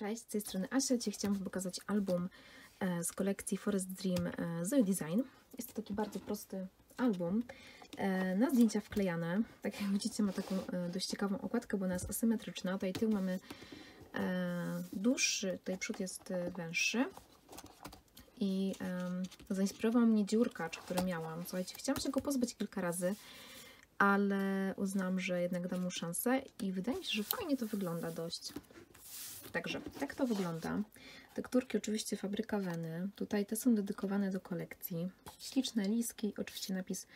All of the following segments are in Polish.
Cześć, z tej strony Asia. Dzisiaj chciałam pokazać album e, z kolekcji Forest Dream e, Zoe Design. Jest to taki bardzo prosty album. E, Na zdjęcia wklejane. Tak jak widzicie ma taką dość ciekawą okładkę, bo ona jest asymetryczna. Tutaj tył mamy dłuższy, tutaj przód jest węższy. I zainspirował mnie dziurkacz, który miałam. Słuchajcie, chciałam się go pozbyć kilka razy, ale uznałam, że jednak dam mu szansę i wydaje mi się, że fajnie to wygląda dość. Także tak to wygląda. Tekturki oczywiście fabryka Weny. Tutaj te są dedykowane do kolekcji. Śliczne liski, oczywiście napis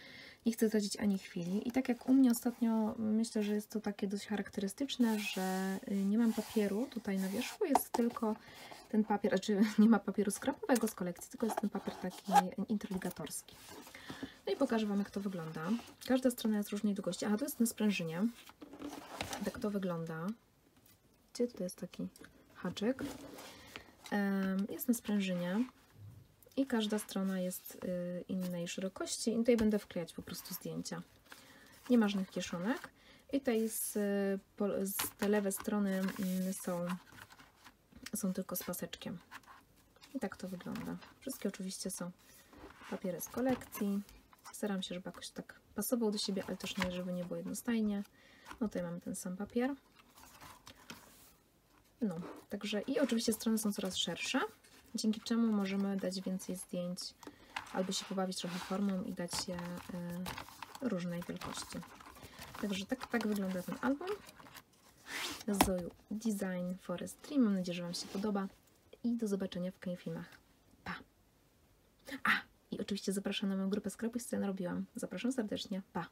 nie chcę tracić ani chwili. I tak jak u mnie ostatnio, myślę, że jest to takie dość charakterystyczne, że y, nie mam papieru tutaj na wierzchu, jest tylko ten papier, znaczy nie ma papieru skrapowego z kolekcji, tylko jest ten papier taki interligatorski. No i pokażę Wam, jak to wygląda. Każda strona jest różnej długości. Aha, to jest na sprężynie. Tak to wygląda. Gdzie tutaj jest taki haczyk? Jest na sprężynie i każda strona jest y, innej szerokości. I tutaj będę wklejać po prostu zdjęcia. Nie ma żadnych kieszonek. I tutaj z, y, z te lewe strony mm, są, są tylko z paseczkiem. I tak to wygląda. Wszystkie oczywiście są papiery z kolekcji. Staram się, żeby jakoś tak pasował do siebie, ale też nie, żeby nie było jednostajnie. No tutaj mamy ten sam papier. No, także i oczywiście strony są coraz szersze, dzięki czemu możemy dać więcej zdjęć albo się pobawić trochę formą i dać je y, różnej wielkości. Także tak, tak wygląda ten album. Zoe Design Forest Dream. Mam nadzieję, że Wam się podoba i do zobaczenia w kolejnych filmach. Pa! A! I oczywiście zapraszam na moją grupę Skropuj Scen robiłam. Zapraszam serdecznie. Pa!